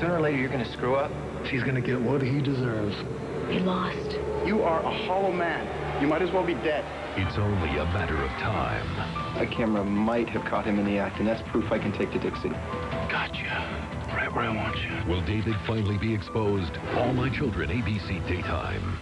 Sooner or later, you're gonna screw up. She's gonna get what he deserves. He lost. You are a hollow man. You might as well be dead. It's only a matter of time. A camera might have caught him in the act, and that's proof I can take to Dixie. Gotcha. Right where I want you. Will David finally be exposed? All My Children, ABC Daytime.